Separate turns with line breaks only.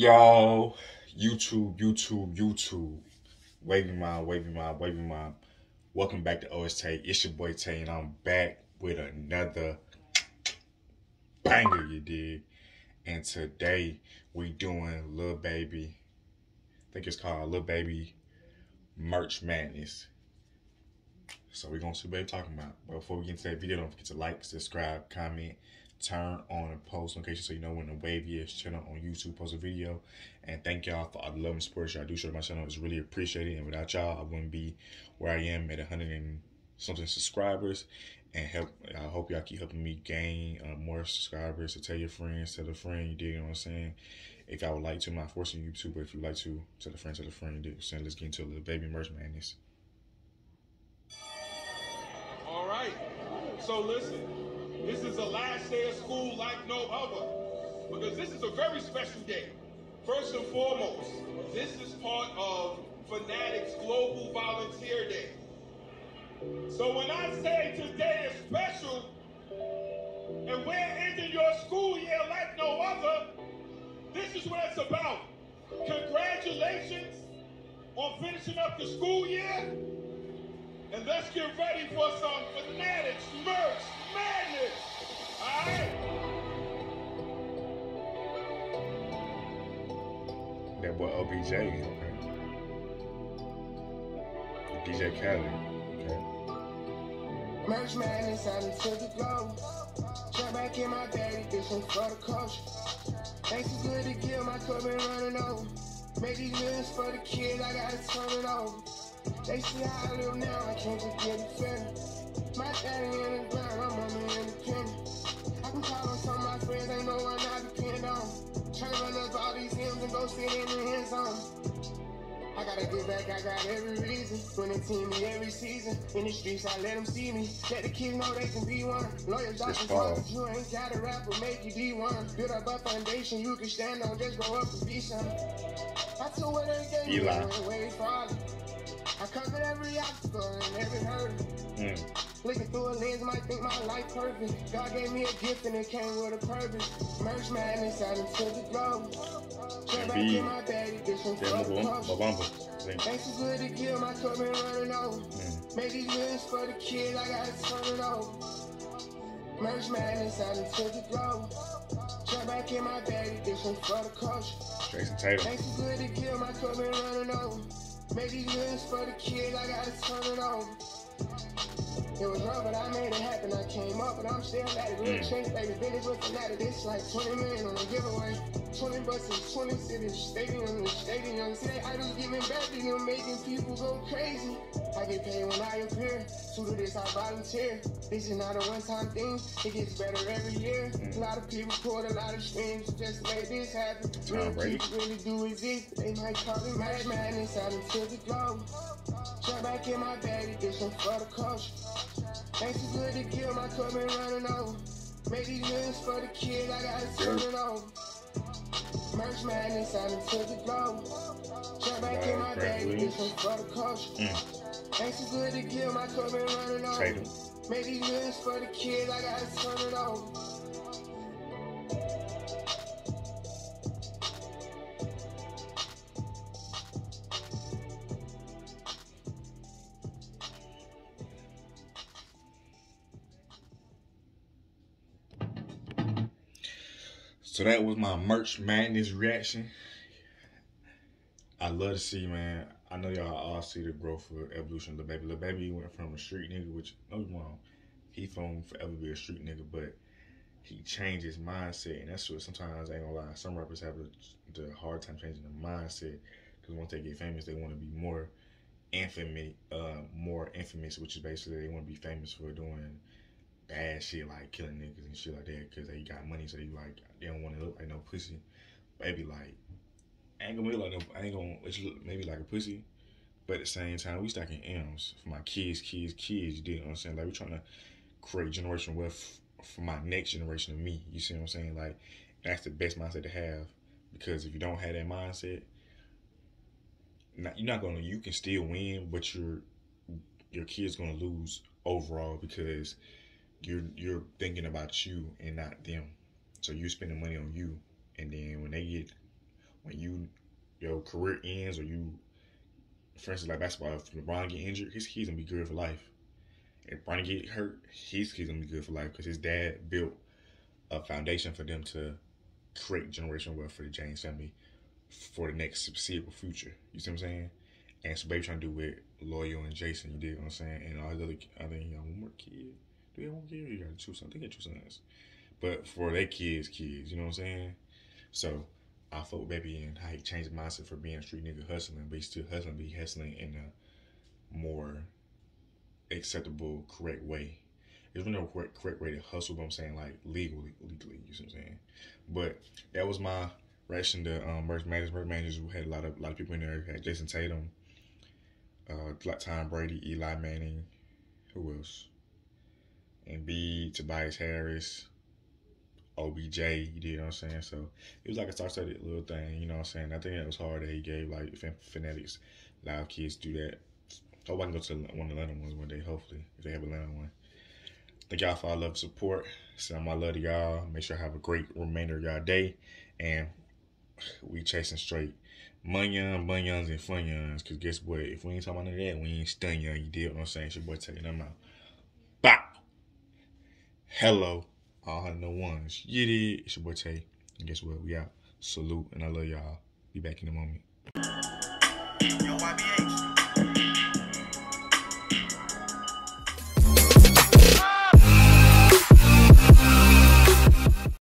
Yo, YouTube, YouTube, YouTube. Wavy Mob, Wavy Mob, Wavy Mob. Welcome back to OS Tay. It's your boy Tay, and I'm back with another banger, you dig? And today we doing Lil Baby, I think it's called Lil Baby Merch Madness. So we're gonna see what they're talking about. But before we get into that video, don't forget to like, subscribe, comment, turn on post notification so you know when the Waviest channel on YouTube posts a video. And thank y'all for all the love and support y'all do show my channel. It's really appreciated. And without y'all, I wouldn't be where I am at 100 and something subscribers. And help. I hope y'all keep helping me gain uh, more subscribers. To tell your friends, tell a friend. You dig? Know what I'm saying? If I would like to, I'm not forcing you to, but if you like to, tell a friend, tell a friend. You dig? So let's get into a little Baby merch madness.
All right. So listen, is last day school like no other because this is a very special day. First and foremost, this is part of Fanatics Global Volunteer Day. So when I say today is special and we're ending your school year like no other, this is what it's about. Congratulations on finishing up the school year. And let's get ready for some Fanatics merch
boy OBJ, okay. DJ Khaled, okay.
Merch out into the globe. Jump back in my this one for the culture. Thanks is good to give, my cup been running over. Make these millions for the kids, I gotta turn it over. They see how I live now, I can't just get it feeling. My daddy in the ground, my mama independent. I can call hymns go sit in the end zone. I gotta get back, I got every reason. When they team me every season. In the streets, I let them see me. Let the kids know they can be one. Doctors,
fall.
doctors, you ain't got a rap will make you D1. Build up a foundation you can stand on, just grow up and be something. I took what they gave me
Eli.
and went way farther. I conquered every obstacle and every hurdle.
Mm.
Looking through a lens might think my life perfect. God gave me a gift and it came with a purpose. Merch madness out into the globe. Jump back in my bag, this one
That
for the
Mo Bamba,
culture.
Mo Bamba. thing.
Thanks is good to give, my cup been running over.
Mm.
Make these millions for the kids, I gotta turn it over. Merch madness out into the globe. Jump back in my bag, for the culture.
Jayson Tatum.
Thanks is good to give, my cup been running over. These millions for the kids, I gotta turn it over. It was rough, but I made it happen. I came up, and I'm still at it. Real
Mm.
change, baby. Business with fanatic. This like 20 million on a giveaway. 20 buses, 20 cities, stadium to stadium. See, they idols giving back to them, making people go crazy. I get paid when I appear. To do this, I volunteer. This is not a one-time thing. It gets better every year. A lot of people pulled a lot of strings just to make this happen. Real people really do exist. They might call it mad madness out into the globe. Jump back in my bag, this one for the culture. Thanks is good to give, my cup been running over. Make these millions for the kids, I gotta turn it over. Merch madness out into the globe. Jump back in my bag, this one for the culture.
Mm.
Is good to give, my cup been running over. Make these millions for the kids, I gotta turn it over.
So that was my merch madness reaction. I love to see, man. I know y'all all see the growth of evolution of the baby. The baby went from a street nigga, which no wrong, he from forever be a street nigga, but he changed his mindset, and that's what sometimes I ain't gonna lie. Some rappers have the hard time changing their mindset because once they get famous, they want to be more infamous, uh, more infamous, which is basically they want to be famous for doing bad shit like killing niggas and shit like that because they got money, so they like they don't want to look like no pussy. Maybe like I ain't gonna look like no, I ain't gonna let you look maybe like a pussy, but at the same time we stacking M's for my kids, kids, kids. You dig what I'm saying? Like we trying to create generational wealth for my next generation of me. You see what I'm saying? Like that's the best mindset to have because if you don't have that mindset, not, you're not gonna. You can still win, but your your kid's gonna lose overall because you're you're thinking about you and not them. So you're spending money on you, and then when they get when you your career ends or you, for instance, like basketball, if LeBron get injured, he's he's gonna be good for life. If Bronny get hurt, he's he's gonna be good for life because his dad built a foundation for them to create generational wealth for the James family for the next foreseeable future. You see what I'm saying? And so baby trying to do with Loyal and Jason, you did what I'm saying? And all the other I think you got one more kid. Have one kid? You got two sons. I think you got two sons. But for their kids, kids, you know what I'm saying? So I thought baby and how he changed mindset for being a street nigga hustling, but he's still hustling, but hustling in a more acceptable, correct way. There's no correct, correct way to hustle, but I'm saying like legally, legally, you see what I'm saying? But that was my reaction to um, Merch Managers. Merch Managers had a lot of a lot of people in there. We had Jayson Tatum, uh, Tom Brady, Eli Manning, who else? Embiid, Tobias Harris, OBJ, you know what I'm saying? So it was like a star-studded little thing, you know what I'm saying? I think that was hard that he gave like Fanatics, loud kids do that. Hope I can go to one of the Atlanta ones one day, hopefully, if they have a Atlanta one. Thank y'all for all love support. Send my love to y'all. Make sure I have a great remainder of y'all day. And we chasing straight Munyon, Bunyons, and Funyons. Because guess what? If we ain't talking about none of that, we ain't stun young. You did what I'm saying? It's your boy taking them out. Bop! Hello. All no ones. You. It's your boy Tay. And guess what? We out. Salute. And I love y'all. Be back in a moment. Yo.